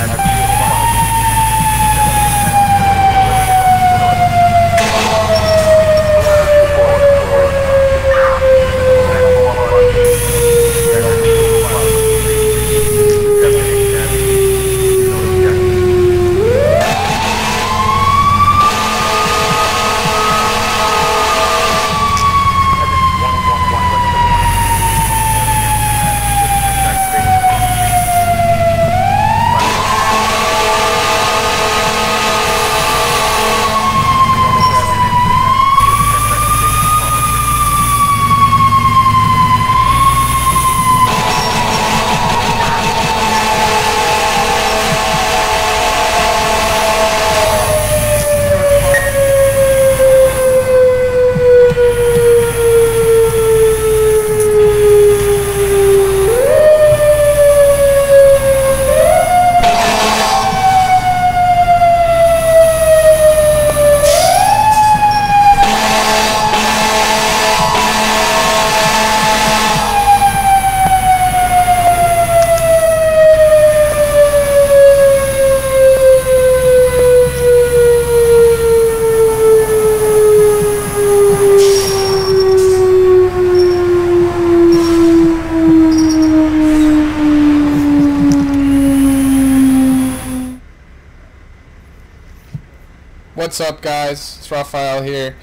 I've What's up guys, it's Raphael here.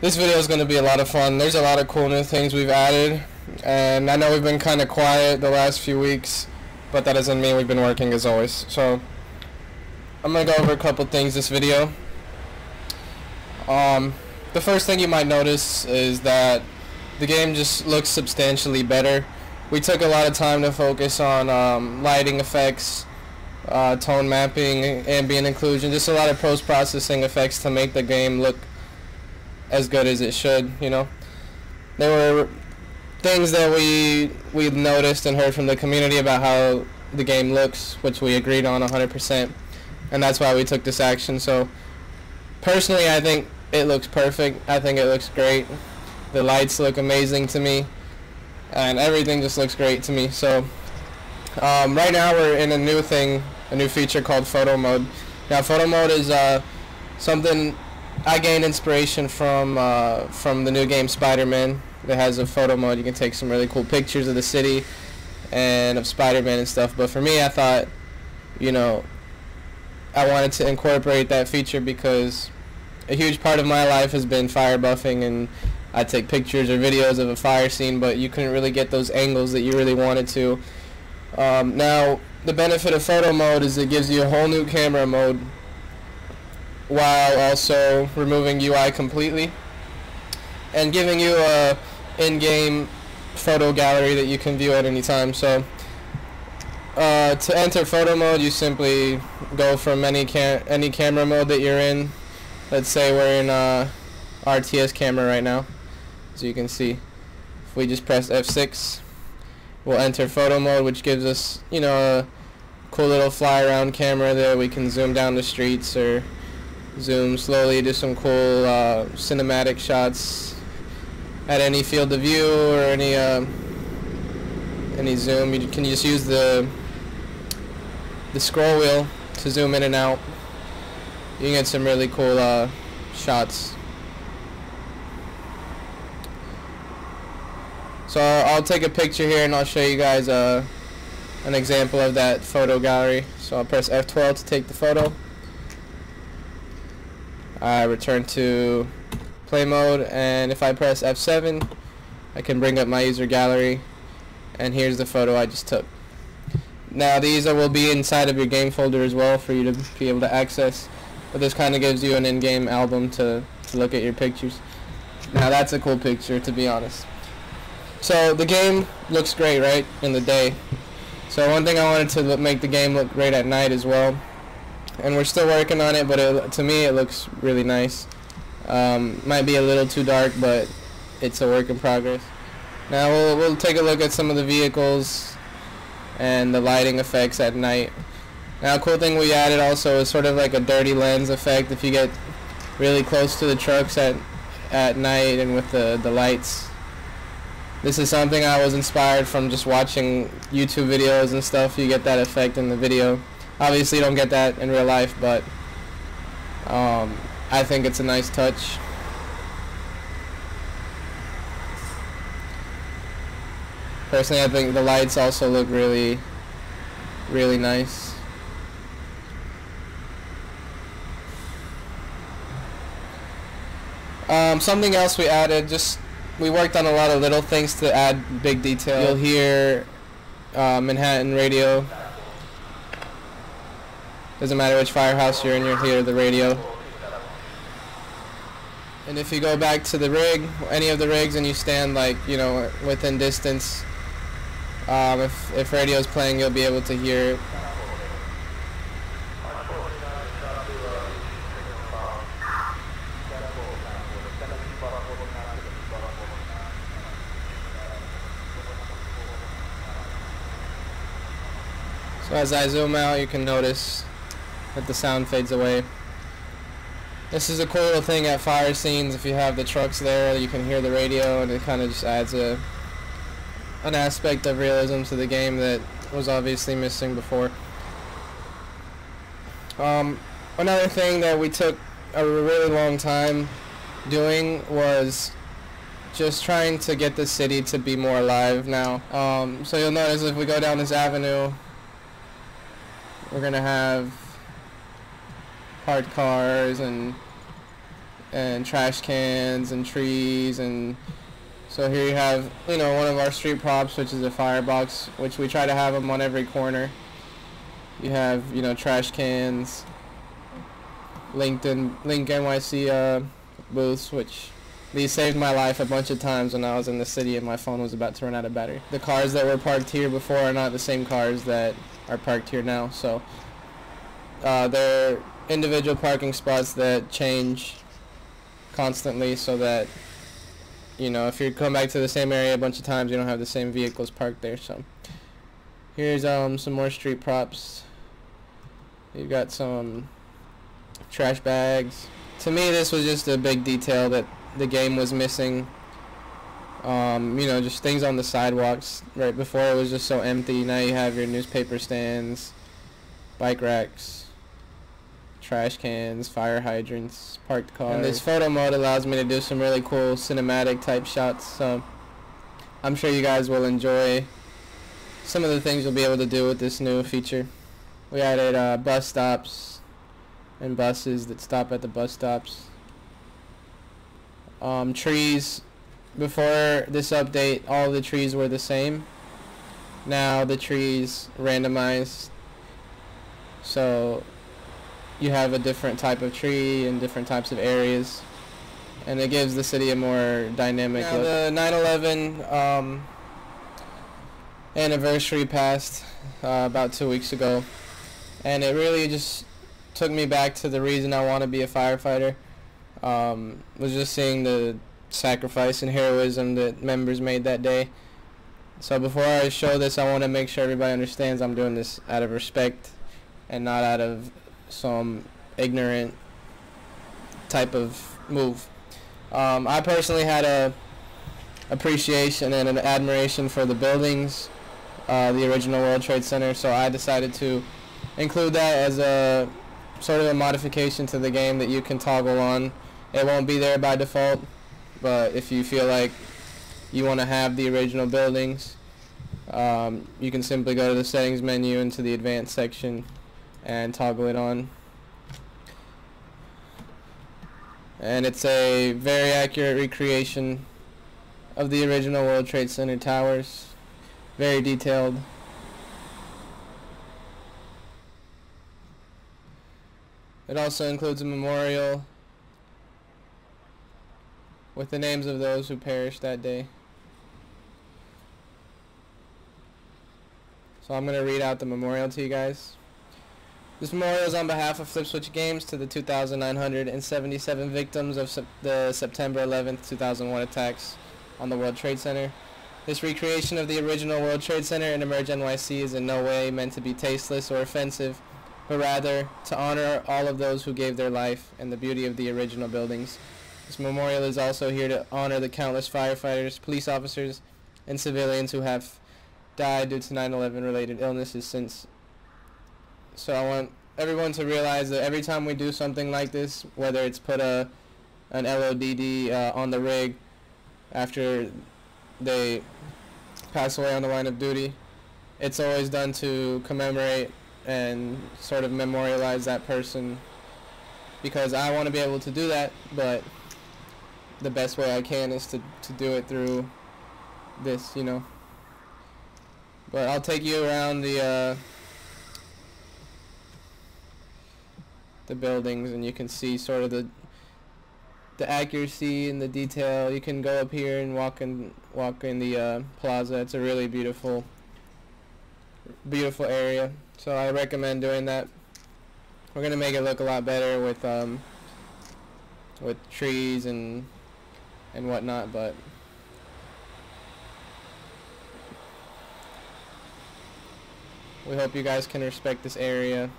This video is going to be a lot of fun. There's a lot of cool new things we've added and I know we've been kind of quiet the last few weeks but that doesn't mean we've been working as always. So I'm going to go over a couple things this video. Um, the first thing you might notice is that the game just looks substantially better. We took a lot of time to focus on um, lighting effects, uh, tone mapping, ambient occlusion, just a lot of post-processing effects to make the game look as good as it should, you know. There were things that we we noticed and heard from the community about how the game looks, which we agreed on 100%, and that's why we took this action. So, personally, I think it looks perfect. I think it looks great. The lights look amazing to me, and everything just looks great to me. So, um, right now we're in a new thing a new feature called photo mode. Now photo mode is uh, something I gained inspiration from uh, from the new game Spider-Man that has a photo mode. You can take some really cool pictures of the city and of Spider-Man and stuff. But for me, I thought, you know, I wanted to incorporate that feature because a huge part of my life has been fire buffing and I take pictures or videos of a fire scene, but you couldn't really get those angles that you really wanted to. Um, now, the benefit of photo mode is it gives you a whole new camera mode while also removing UI completely and giving you a in-game photo gallery that you can view at any time. So uh, to enter photo mode, you simply go from any cam any camera mode that you're in. Let's say we're in uh, RTS camera right now, as you can see. If we just press F6, we'll enter photo mode, which gives us, you know, a cool little fly around camera there. We can zoom down the streets or zoom slowly do some cool uh, cinematic shots at any field of view or any uh, any zoom. You can just use the the scroll wheel to zoom in and out. You can get some really cool uh, shots. So I'll take a picture here and I'll show you guys uh, an example of that photo gallery. So I'll press F12 to take the photo. I return to play mode and if I press F7 I can bring up my user gallery and here's the photo I just took. Now these will be inside of your game folder as well for you to be able to access but this kind of gives you an in-game album to, to look at your pictures. Now that's a cool picture to be honest. So the game looks great, right, in the day. So one thing I wanted to make the game look great at night as well. And we're still working on it, but it, to me it looks really nice. Um, might be a little too dark, but it's a work in progress. Now we'll, we'll take a look at some of the vehicles and the lighting effects at night. Now a cool thing we added also is sort of like a dirty lens effect if you get really close to the trucks at, at night and with the, the lights this is something I was inspired from just watching YouTube videos and stuff. You get that effect in the video. Obviously, you don't get that in real life, but um, I think it's a nice touch. Personally, I think the lights also look really, really nice. Um, something else we added, just we worked on a lot of little things to add big detail. You'll hear uh, Manhattan radio. Doesn't matter which firehouse you're in, you'll hear the radio. And if you go back to the rig, any of the rigs, and you stand like, you know, within distance, um, if, if radio's playing, you'll be able to hear it. So as I zoom out you can notice that the sound fades away. This is a cool little thing at fire scenes if you have the trucks there you can hear the radio and it kind of just adds a an aspect of realism to the game that was obviously missing before. Um, another thing that we took a really long time doing was just trying to get the city to be more alive now. Um, so you'll notice if we go down this avenue we're gonna have parked cars and and trash cans and trees and so here you have you know one of our street props which is a firebox which we try to have them on every corner you have you know trash cans LinkedIn Link NYC uh, booths which these saved my life a bunch of times when I was in the city and my phone was about to run out of battery. The cars that were parked here before are not the same cars that are parked here now so uh, they're individual parking spots that change constantly so that you know if you come back to the same area a bunch of times you don't have the same vehicles parked there so. Here's um some more street props. You've got some trash bags. To me this was just a big detail that the game was missing um, you know just things on the sidewalks right before it was just so empty now you have your newspaper stands bike racks trash cans, fire hydrants, parked cars. And this photo mode allows me to do some really cool cinematic type shots. So I'm sure you guys will enjoy some of the things you'll be able to do with this new feature. We added uh, bus stops and buses that stop at the bus stops. Um, trees. Before this update, all the trees were the same. Now the trees randomized. So you have a different type of tree and different types of areas and it gives the city a more dynamic now look. The 9/11 um, anniversary passed uh, about two weeks ago, and it really just took me back to the reason I want to be a firefighter. Um, was just seeing the sacrifice and heroism that members made that day. So before I show this, I want to make sure everybody understands I'm doing this out of respect and not out of some ignorant type of move. Um, I personally had a appreciation and an admiration for the buildings, uh, the original World Trade Center, so I decided to include that as a sort of a modification to the game that you can toggle on. It won't be there by default, but if you feel like you want to have the original buildings, um, you can simply go to the settings menu into the advanced section and toggle it on. And it's a very accurate recreation of the original World Trade Center towers. Very detailed. It also includes a memorial with the names of those who perished that day. So I'm going to read out the memorial to you guys. This memorial is on behalf of FlipSwitch Games to the 2,977 victims of the September 11th, 2001 attacks on the World Trade Center. This recreation of the original World Trade Center in Emerge NYC is in no way meant to be tasteless or offensive, but rather to honor all of those who gave their life and the beauty of the original buildings. This memorial is also here to honor the countless firefighters, police officers, and civilians who have died due to 9-11 related illnesses since. So I want everyone to realize that every time we do something like this, whether it's put a an LODD uh, on the rig after they pass away on the line of duty, it's always done to commemorate and sort of memorialize that person. Because I want to be able to do that, but the best way I can is to, to do it through this, you know. But I'll take you around the uh, the buildings and you can see sort of the the accuracy and the detail. You can go up here and walk in walk in the uh, plaza. It's a really beautiful beautiful area. So I recommend doing that. We're gonna make it look a lot better with um, with trees and and whatnot, but we hope you guys can respect this area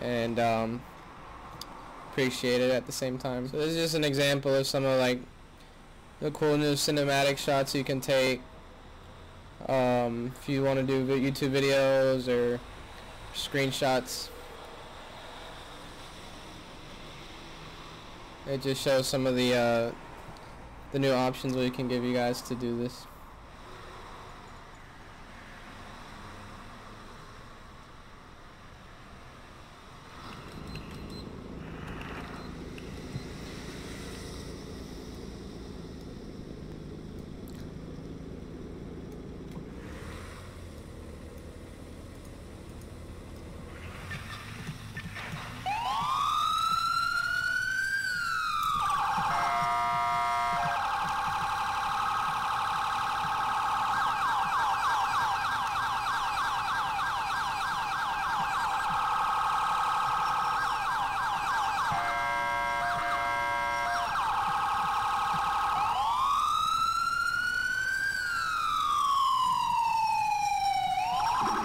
and um, appreciate it at the same time. So this is just an example of some of like the cool new cinematic shots you can take um, if you want to do YouTube videos or screenshots. It just shows some of the uh, the new options we can give you guys to do this.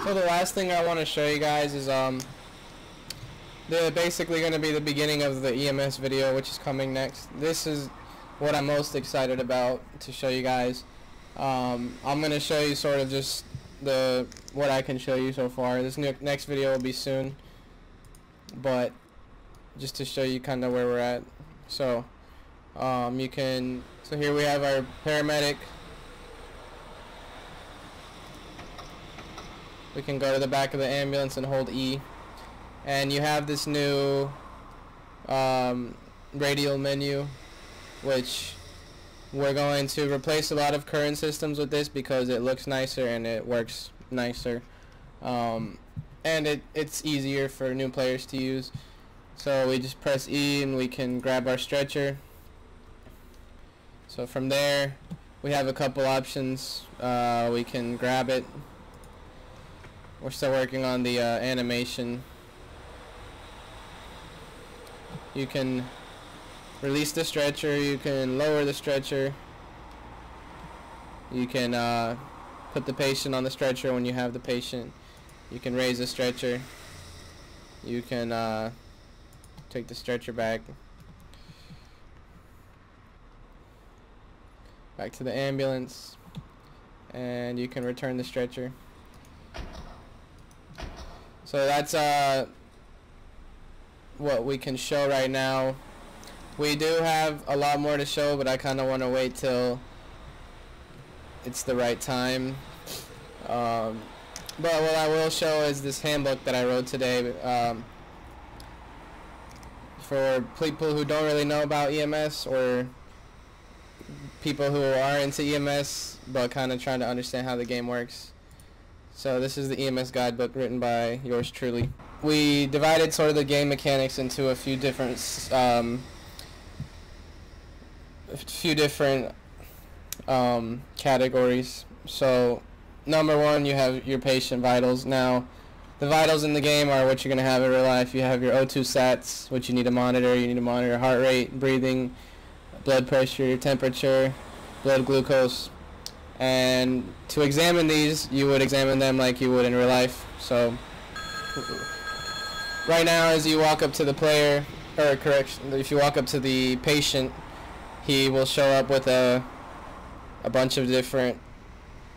So the last thing I want to show you guys is um, the basically going to be the beginning of the EMS video, which is coming next. This is what I'm most excited about to show you guys. Um, I'm going to show you sort of just the what I can show you so far. This next video will be soon, but just to show you kind of where we're at. So um, you can. So here we have our paramedic. We can go to the back of the ambulance and hold E, and you have this new um, radial menu, which we're going to replace a lot of current systems with this because it looks nicer and it works nicer. Um, and it, it's easier for new players to use. So we just press E and we can grab our stretcher. So from there we have a couple options. Uh, we can grab it. We're still working on the uh, animation. You can release the stretcher, you can lower the stretcher, you can uh, put the patient on the stretcher when you have the patient, you can raise the stretcher, you can uh, take the stretcher back, back to the ambulance, and you can return the stretcher. So that's uh, what we can show right now. We do have a lot more to show, but I kind of want to wait till it's the right time. Um, but what I will show is this handbook that I wrote today. Um, for people who don't really know about EMS or people who are into EMS but kind of trying to understand how the game works. So this is the EMS guidebook written by yours truly. We divided sort of the game mechanics into a few different um, a few different um, categories. So number one, you have your patient vitals. Now, the vitals in the game are what you're going to have in real life. You have your O2 sats, which you need to monitor. You need to monitor heart rate, breathing, blood pressure, your temperature, blood glucose. And to examine these, you would examine them like you would in real life. So right now, as you walk up to the player, or correction, if you walk up to the patient, he will show up with a a bunch of different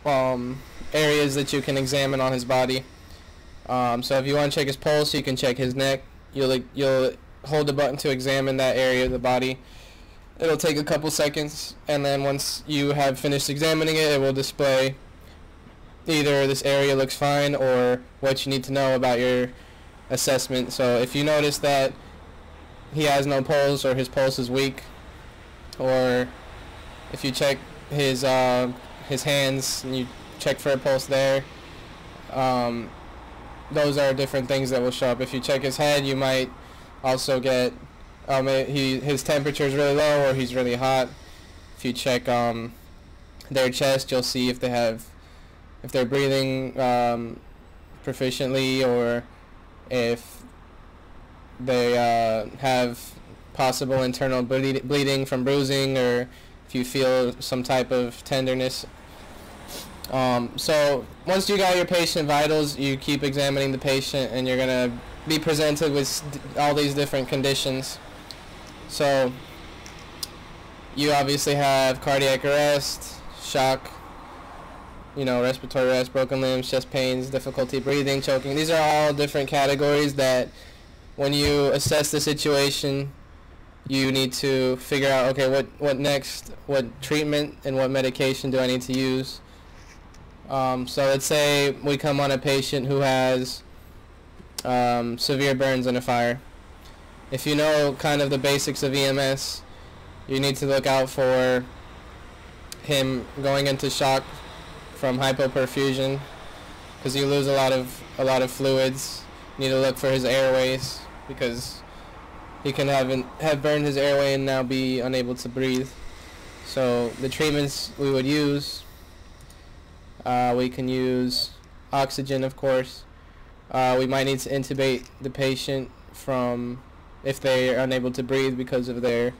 um, areas that you can examine on his body. Um, so if you want to check his pulse, you can check his neck. You'll you'll hold the button to examine that area of the body. It'll take a couple seconds, and then once you have finished examining it, it will display either this area looks fine or what you need to know about your assessment. So if you notice that he has no pulse or his pulse is weak, or if you check his uh, his hands and you check for a pulse there um, those are different things that will show up if you check his head you might also get um, he his temperature is really low or he's really hot if you check um, their chest you'll see if they have if they're breathing um, proficiently or if they uh, have possible internal bleed bleeding from bruising or if you feel some type of tenderness. Um, so once you got your patient vitals, you keep examining the patient and you're going to be presented with all these different conditions. So you obviously have cardiac arrest, shock, you know, respiratory arrest, broken limbs, chest pains, difficulty breathing, choking. These are all different categories that when you assess the situation, you need to figure out okay what what next what treatment and what medication do I need to use um, so let's say we come on a patient who has um, severe burns in a fire if you know kind of the basics of EMS you need to look out for him going into shock from hypoperfusion because you lose a lot of a lot of fluids you need to look for his airways because he can have an, have burned his airway and now be unable to breathe. So the treatments we would use, uh, we can use oxygen, of course. Uh, we might need to intubate the patient from if they are unable to breathe because of their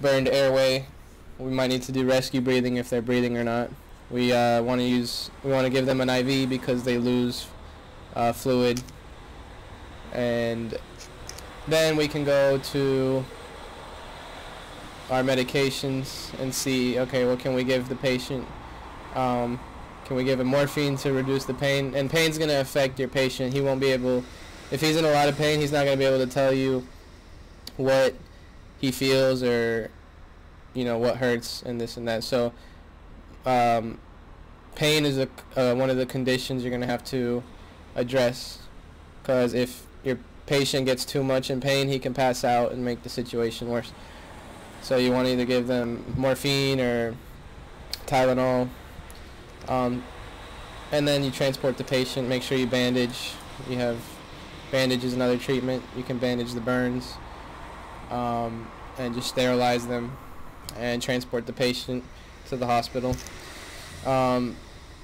burned airway. We might need to do rescue breathing if they're breathing or not. We uh, want to use we want to give them an IV because they lose uh, fluid, and then we can go to our medications and see okay what can we give the patient. Um, can we give him morphine to reduce the pain? And pain's going to affect your patient. He won't be able, if he's in a lot of pain, he's not going to be able to tell you what he feels or, you know, what hurts and this and that. So, um, pain is a, uh, one of the conditions you're going to have to address. Because if your patient gets too much in pain, he can pass out and make the situation worse. So you want to either give them morphine or Tylenol um, and then you transport the patient, make sure you bandage. You have bandage is another treatment. You can bandage the burns um, and just sterilize them and transport the patient to the hospital. Um,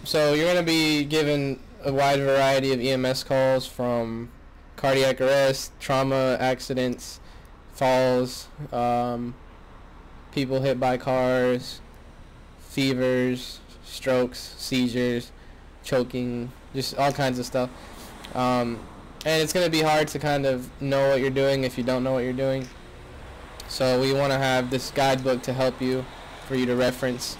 so you're going to be given a wide variety of EMS calls from cardiac arrest, trauma, accidents, falls, um, people hit by cars, fevers, strokes, seizures, choking, just all kinds of stuff. Um, and it's going to be hard to kind of know what you're doing if you don't know what you're doing. So we want to have this guidebook to help you, for you to reference.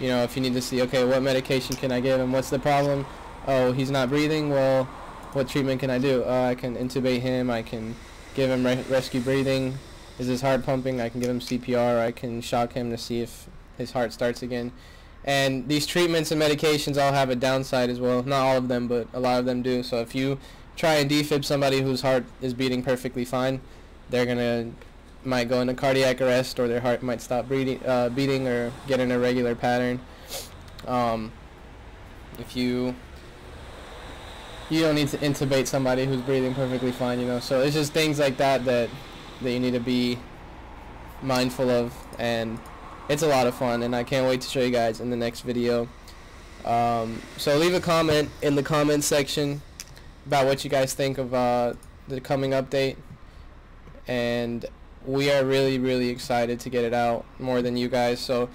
You know, if you need to see, okay, what medication can I give him? What's the problem? Oh, he's not breathing. Well, what treatment can I do? Uh, I can intubate him. I can give him re rescue breathing. Is his heart pumping? I can give him CPR. I can shock him to see if his heart starts again. And these treatments and medications all have a downside as well. Not all of them, but a lot of them do. So if you try and defib somebody whose heart is beating perfectly fine, they're gonna might go into cardiac arrest or their heart might stop beating, uh, beating or get in a regular pattern. Um, if you you don't need to intubate somebody who's breathing perfectly fine, you know. So it's just things like that that that you need to be mindful of and it's a lot of fun and I can't wait to show you guys in the next video. Um, so leave a comment in the comment section about what you guys think of uh, the coming update. And we are really really excited to get it out more than you guys. So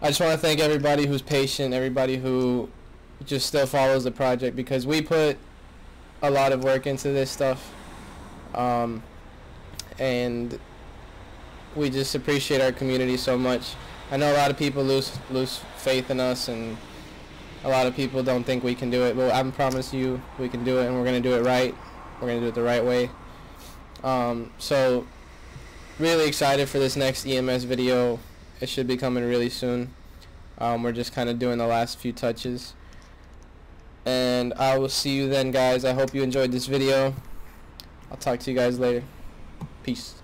I just want to thank everybody who's patient everybody who just still follows the project because we put a lot of work into this stuff. Um, and we just appreciate our community so much. I know a lot of people lose lose faith in us, and a lot of people don't think we can do it. But I promise you, we can do it, and we're gonna do it right. We're gonna do it the right way. Um, so, really excited for this next EMS video. It should be coming really soon. Um, we're just kind of doing the last few touches. And I will see you then, guys. I hope you enjoyed this video. I'll talk to you guys later. Peace.